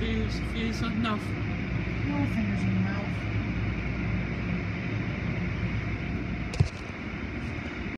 Enough. No fingers in the mouth.